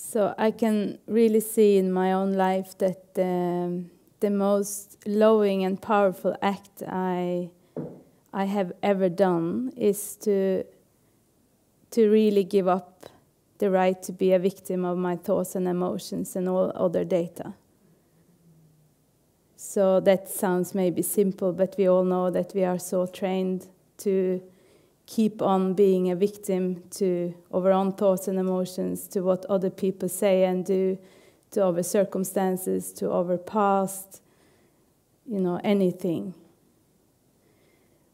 So I can really see in my own life that the, the most loving and powerful act I, I have ever done is to, to really give up the right to be a victim of my thoughts and emotions and all other data. So that sounds maybe simple, but we all know that we are so trained to keep on being a victim to our own thoughts and emotions, to what other people say and do, to our circumstances, to our past, you know, anything.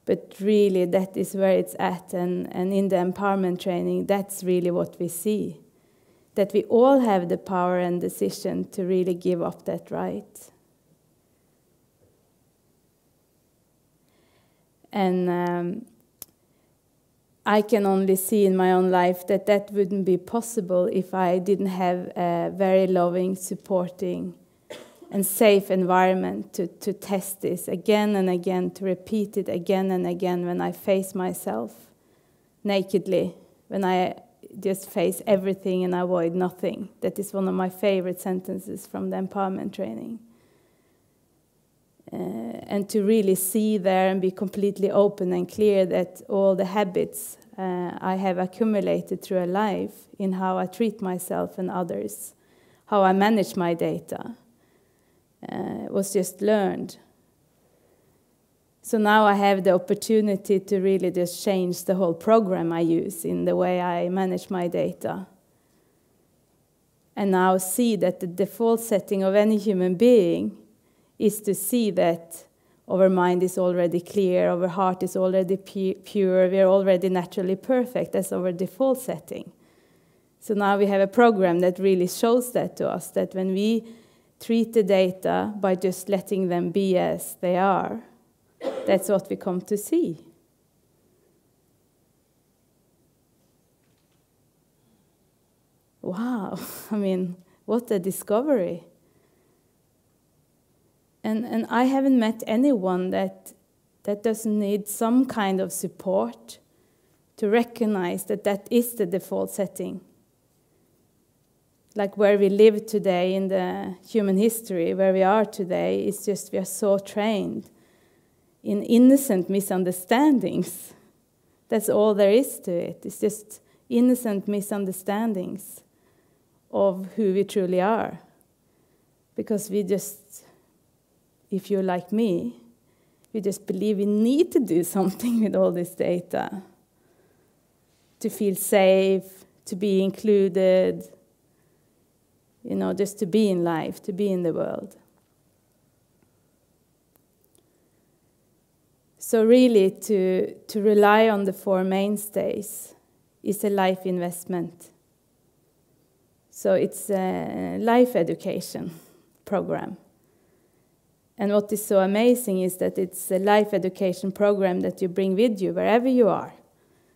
But really, that is where it's at. And, and in the empowerment training, that's really what we see that we all have the power and decision to really give up that right. And um, I can only see in my own life that that wouldn't be possible if I didn't have a very loving, supporting, and safe environment to, to test this again and again, to repeat it again and again when I face myself nakedly, when I just face everything and avoid nothing. That is one of my favorite sentences from the empowerment training. Uh, and to really see there and be completely open and clear that all the habits uh, I have accumulated through a life in how I treat myself and others, how I manage my data, uh, was just learned. So now I have the opportunity to really just change the whole program I use in the way I manage my data. And now see that the default setting of any human being is to see that our mind is already clear, our heart is already pure, we are already naturally perfect. That's our default setting. So now we have a program that really shows that to us that when we treat the data by just letting them be as they are, that's what we come to see. Wow, I mean, what a discovery. And, and I haven't met anyone that, that doesn't need some kind of support to recognize that that is the default setting. Like where we live today in the human history, where we are today, is just we are so trained in innocent misunderstandings. That's all there is to it. It's just innocent misunderstandings of who we truly are. Because we just if you're like me, you just believe we need to do something with all this data to feel safe, to be included, you know, just to be in life, to be in the world. So, really, to, to rely on the four mainstays is a life investment. So, it's a life education program. And what is so amazing is that it's a life education program that you bring with you wherever you are.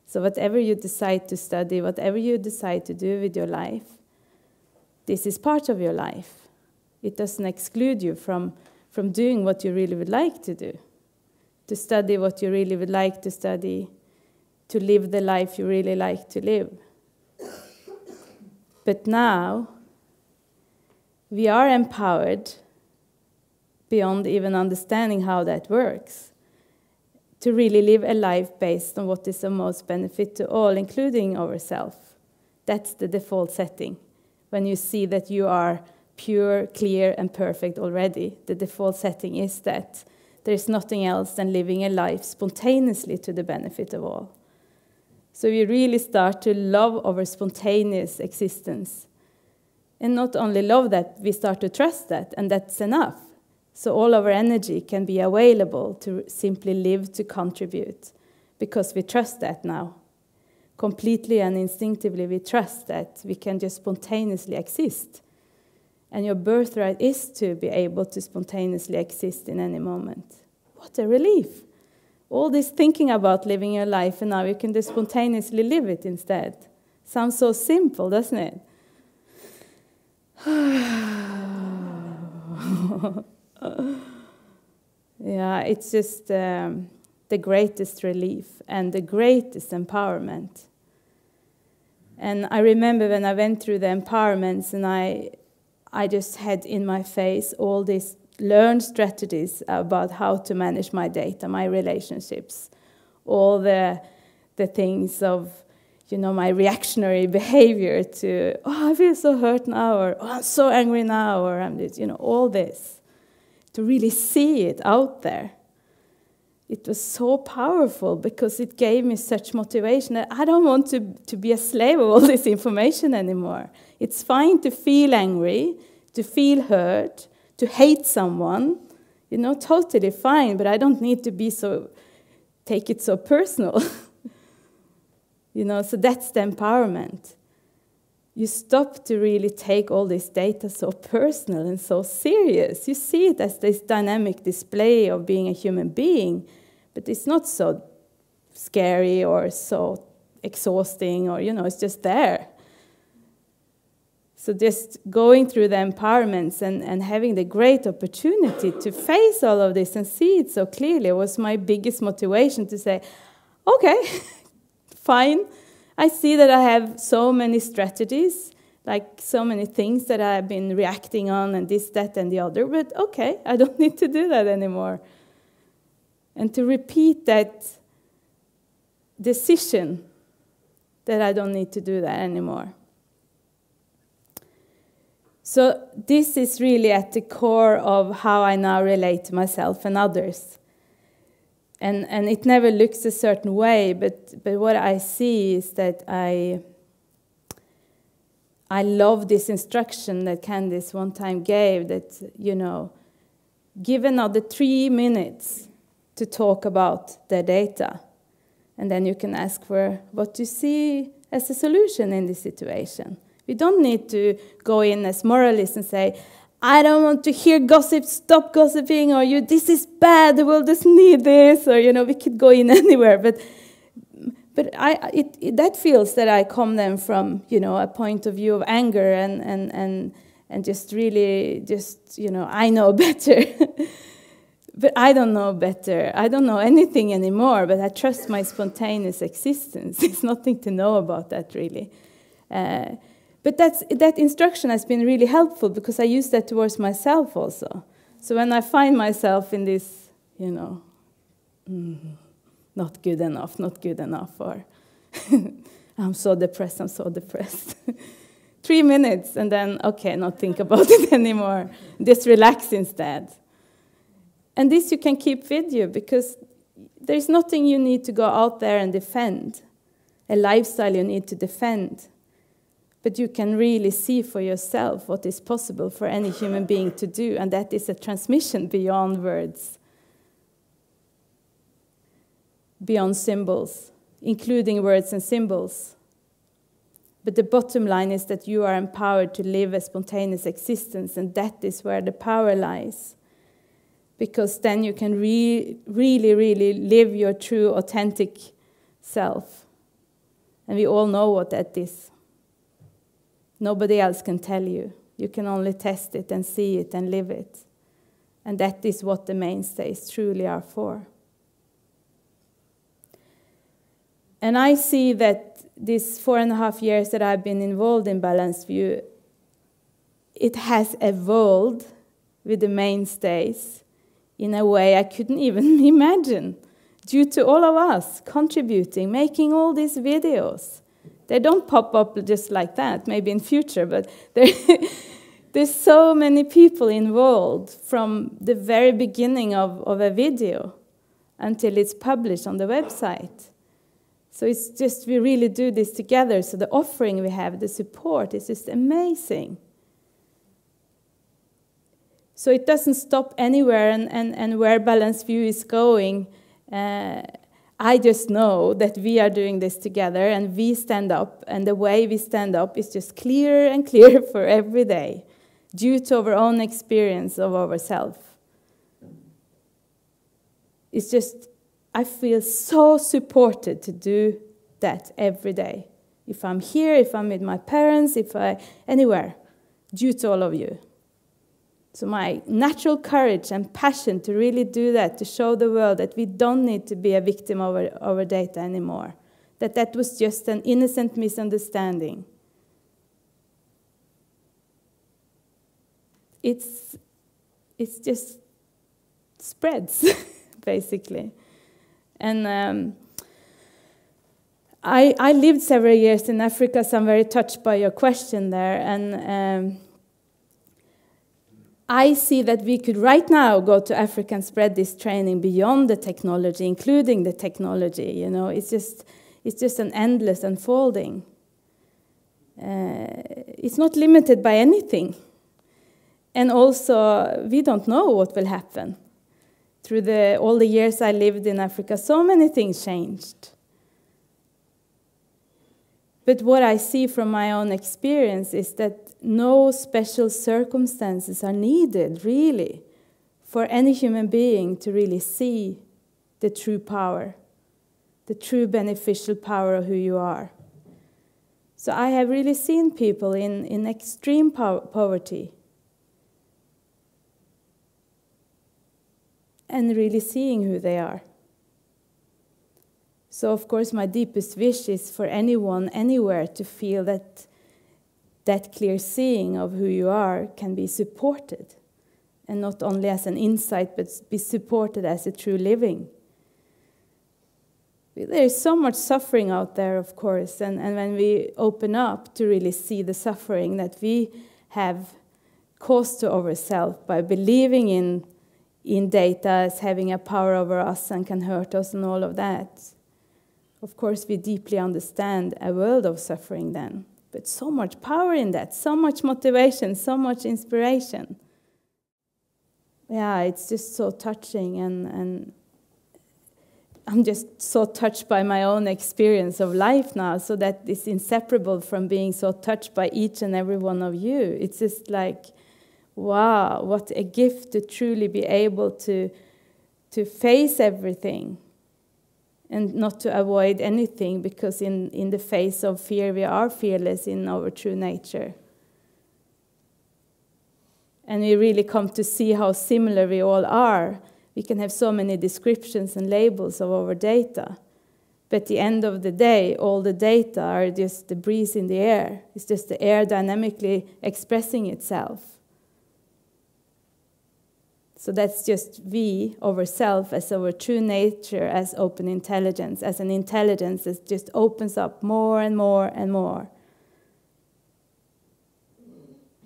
So, whatever you decide to study, whatever you decide to do with your life, this is part of your life. It doesn't exclude you from, from doing what you really would like to do, to study what you really would like to study, to live the life you really like to live. But now, we are empowered beyond even understanding how that works, to really live a life based on what is the most benefit to all, including ourselves. That's the default setting. When you see that you are pure, clear, and perfect already, the default setting is that there is nothing else than living a life spontaneously to the benefit of all. So we really start to love our spontaneous existence. And not only love that, we start to trust that, and that's enough. So all our energy can be available to simply live to contribute because we trust that now. Completely and instinctively, we trust that we can just spontaneously exist. And your birthright is to be able to spontaneously exist in any moment. What a relief! All this thinking about living your life, and now you can just spontaneously live it instead. Sounds so simple, doesn't it? yeah, it's just um, the greatest relief and the greatest empowerment. And I remember when I went through the empowerments and I, I just had in my face all these learned strategies about how to manage my data, my relationships, all the, the things of, you know, my reactionary behavior to, oh, I feel so hurt now, or oh, I'm so angry now, or I'm just, you know, all this. To really see it out there it was so powerful because it gave me such motivation that I don't want to, to be a slave of all this information anymore. It's fine to feel angry, to feel hurt, to hate someone, you know, totally fine, but I don't need to be so, take it so personal. you know, so that's the empowerment. You stop to really take all this data so personal and so serious. You see it as this dynamic display of being a human being but it's not so scary or so exhausting or, you know, it's just there. So just going through the empowerments and, and having the great opportunity to face all of this and see it so clearly was my biggest motivation to say, okay, fine. I see that I have so many strategies, like so many things that I've been reacting on and this, that, and the other, but okay, I don't need to do that anymore and to repeat that decision that I don't need to do that anymore. So, this is really at the core of how I now relate to myself and others. And, and it never looks a certain way, but, but what I see is that I, I love this instruction that Candice one time gave that, you know, give another three minutes to talk about their data. And then you can ask for what you see as a solution in this situation. We don't need to go in as moralists and say, I don't want to hear gossip, stop gossiping, or you, this is bad, the world doesn't need this, or, you know, we could go in anywhere. But, but I, it, it, that feels that I come then from, you know, a point of view of anger and, and, and, and just really, just, you know, I know better. but I don't know better. I don't know anything anymore, but I trust my spontaneous existence. It's nothing to know about that, really. Uh, but that's, that instruction has been really helpful because I use that towards myself also. So when I find myself in this, you know, mm, not good enough, not good enough, or I'm so depressed, I'm so depressed. Three minutes, and then, okay, not think about it anymore. Just relax instead. And this you can keep with you because there's nothing you need to go out there and defend, a lifestyle you need to defend. But you can really see for yourself what is possible for any human being to do, and that is a transmission beyond words, beyond symbols, including words and symbols. But the bottom line is that you are empowered to live a spontaneous existence, and that is where the power lies because then you can re really, really live your true, authentic self. And we all know what that is. Nobody else can tell you. You can only test it and see it and live it. And that is what the mainstays truly are for. And I see that these four and a half years that I've been involved in Balanced View, it has evolved with the mainstays in a way I couldn't even imagine, due to all of us contributing, making all these videos. They don't pop up just like that, maybe in future, but there's so many people involved from the very beginning of, of a video until it's published on the website. So it's just we really do this together. So the offering we have, the support is just amazing. So it doesn't stop anywhere, and, and, and where Balanced View is going, uh, I just know that we are doing this together and we stand up, and the way we stand up is just clearer and clearer for every day due to our own experience of ourselves. It's just, I feel so supported to do that every day. If I'm here, if I'm with my parents, if I, anywhere, due to all of you. So, my natural courage and passion to really do that, to show the world that we don't need to be a victim of our, our data anymore, that that was just an innocent misunderstanding. It's, it's just spreads, basically. And um, I, I lived several years in Africa, so I'm very touched by your question there. And um, I see that we could right now go to Africa and spread this training beyond the technology, including the technology. You know, it's just it's just an endless unfolding. Uh, it's not limited by anything, and also we don't know what will happen. Through the, all the years I lived in Africa, so many things changed. But what I see from my own experience is that no special circumstances are needed, really, for any human being to really see the true power, the true beneficial power of who you are. So I have really seen people in, in extreme po poverty and really seeing who they are. So, of course, my deepest wish is for anyone, anywhere, to feel that that clear seeing of who you are can be supported, and not only as an insight, but be supported as a true living. There is so much suffering out there, of course, and, and when we open up to really see the suffering that we have caused to ourselves by believing in, in data as having a power over us and can hurt us and all of that of course, we deeply understand a world of suffering then. But so much power in that, so much motivation, so much inspiration. Yeah, it's just so touching, and, and I'm just so touched by my own experience of life now, so that it's inseparable from being so touched by each and every one of you. It's just like, wow, what a gift to truly be able to, to face everything and not to avoid anything because in, in the face of fear we are fearless in our true nature. And we really come to see how similar we all are. We can have so many descriptions and labels of our data. But at the end of the day all the data are just the breeze in the air. It's just the air dynamically expressing itself so that's just we, ourself, as our true nature, as open intelligence, as an intelligence that just opens up more and more and more.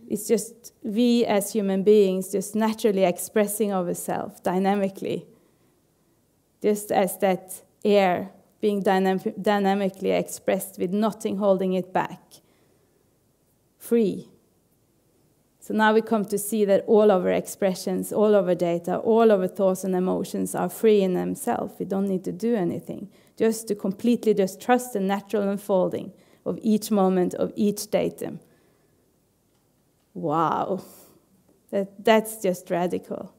It's just we as human beings just naturally expressing ourselves dynamically, just as that air being dynam dynamically expressed with nothing holding it back, free. So now we come to see that all of our expressions, all of our data, all of our thoughts and emotions are free in themselves. We don't need to do anything. Just to completely just trust the natural unfolding of each moment of each datum. Wow. That, that's just radical.